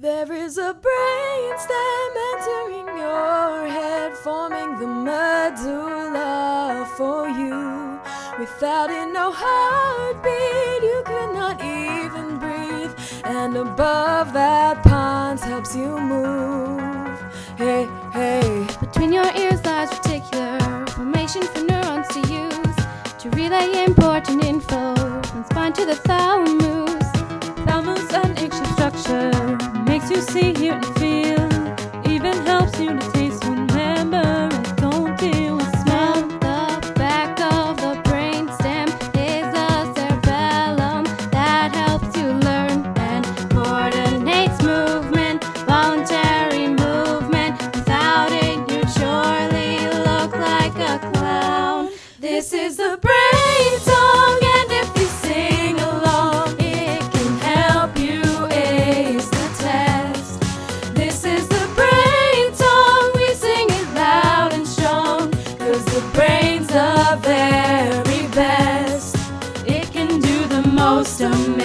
There is a brain stem entering your head, forming the medulla for you. Without it, no heartbeat, you could not even breathe. And above that, pons helps you move. Hey, hey. Between your ears lies reticular formation for neurons to use to relay important info from spine to the. Thalamus you see, hear, and feel. Even helps you to taste, remember, and don't deal with smell. The back of the brain stem is the cerebellum that helps you learn and coordinates movement, voluntary movement. Without it, you'd surely look like a clown. This is the brain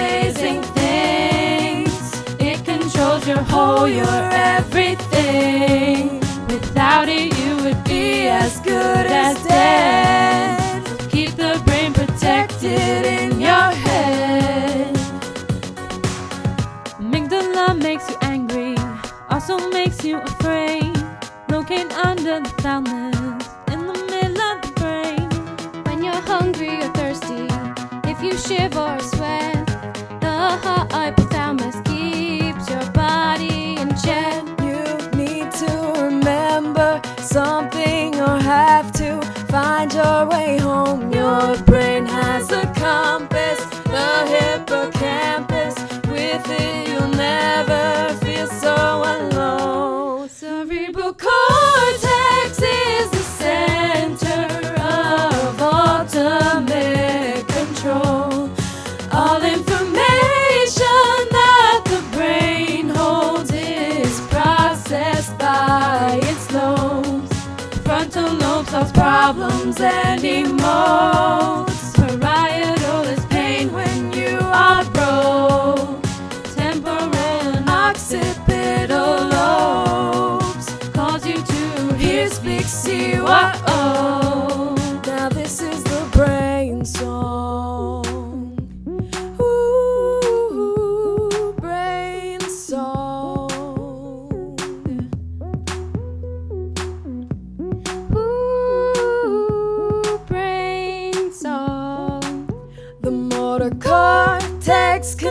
amazing things, it controls your whole, your everything. Without it, you would be as good as dead. Keep the brain protected in your head. Amygdala makes you angry, also makes you afraid. Locate under the thalamus, in the middle of the brain. When you're hungry or thirsty, if you shiver or sweat, or have to find your way home. Your brain has a compass, solves problems and emotes. Parietal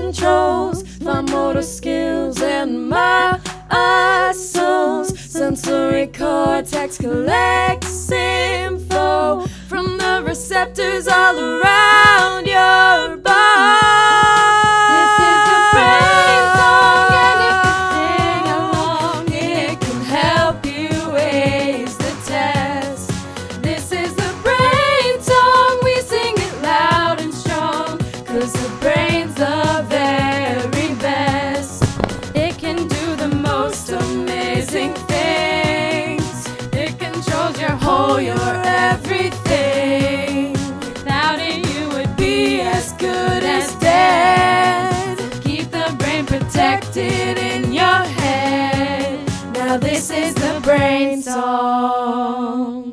controls my motor skills and my muscles. Sensory cortex collects info from the receptors protected in your head. Now, this is the brain song.